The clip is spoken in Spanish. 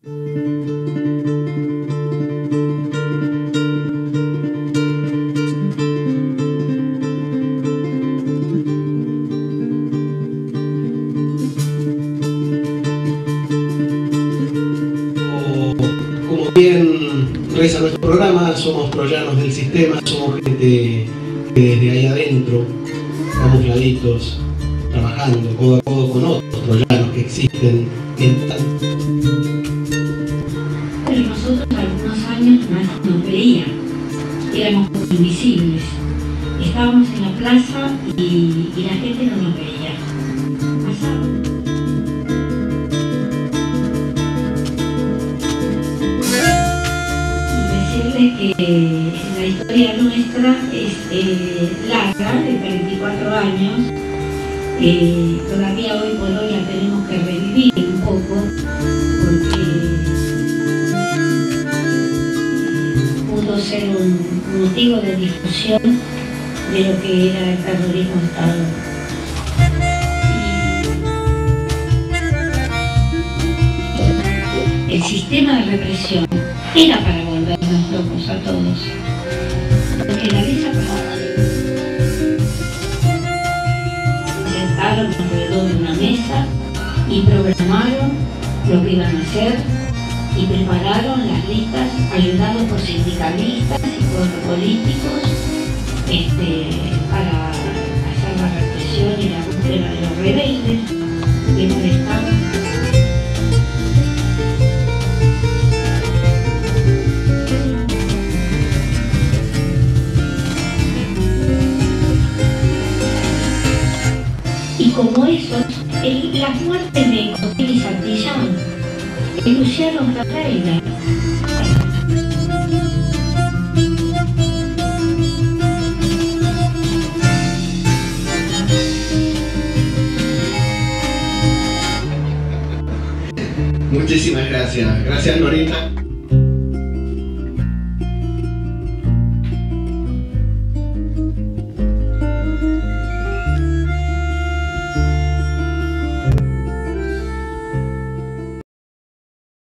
Reza nuestro programa, somos troyanos del sistema, somos gente que desde ahí adentro estamos laditos, trabajando codo a codo con otros troyanos que existen en tanto. Algunos años no nos veían, éramos como invisibles. Estábamos en la plaza y, la gente no nos veía. Decirles que la historia nuestra es eh, larga, de 34 años. Eh, todavía hoy por hoy la tenemos que revivir un poco porque ser un motivo de discusión de lo que era el terrorismo Estado. El sistema de represión era para volvernos locos a todos. Porque la vez se sentaron alrededor de una mesa y programaron lo que iban a hacer y prepararon las listas ayudados por sindicalistas políticos este, para hacer la represión y la búsqueda de los rebeldes molestaban. Y como esos, el- las muertes de Coquín y Santillán, el Luciano Ferreira, Muchísimas gracias. Gracias Norita.